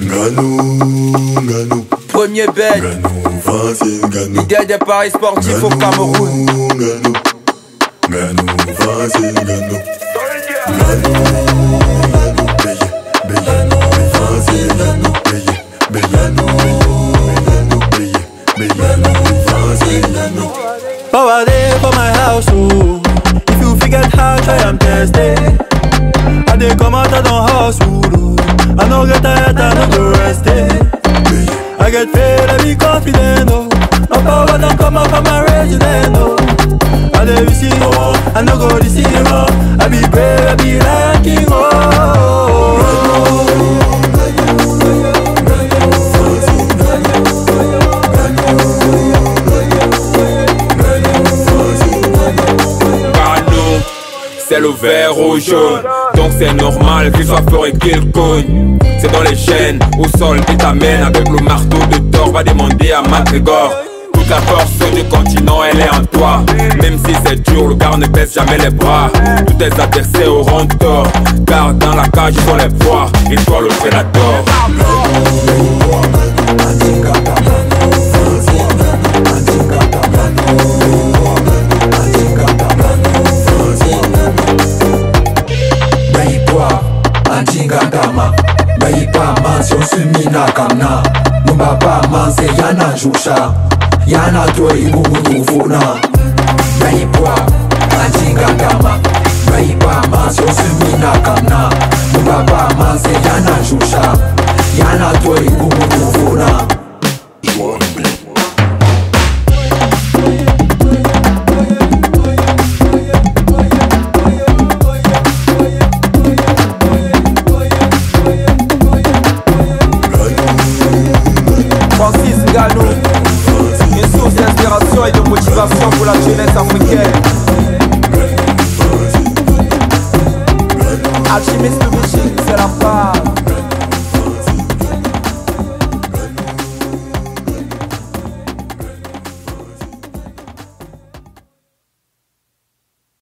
Ganou, Ganou, Premier bet, Ganou, vas-y, Ganou. des paris sportifs au Cameroun. Ganou, Ganou, vas-y, Ganou. Ganou. Power day for my house, oh. If you forget how try am tested. I dey come out of the hustle, oh. I no get tired, I no go rest. I get paid, I be confident, oh. My power don't come out from my resident, oh. I dey receive. I no go deceive. I be brave, I be c'est le vert au jaune. Donc c'est normal qu'il soit fort et qu'il cogne. C'est dans les chaînes, au sol qui t'amène avec le marteau de Thor. Va demander à McGregor. Toute la force du continent, elle est en toi. Même si c'est dur, le gars ne baisse jamais les bras. Tous tes adversaires auront tort. Car dans la cage, ils les proies. Et toi, le prédateur. Mansion sumina kamna. Numbapa manse yana jusha Yana toi gumudufuna Baikwa, anjinga dama Baipa mansion sumina kamna. Numbapa manse yana jusha Yana toi de pour la jeunesse africaine. Alchimiste Music, c'est la part.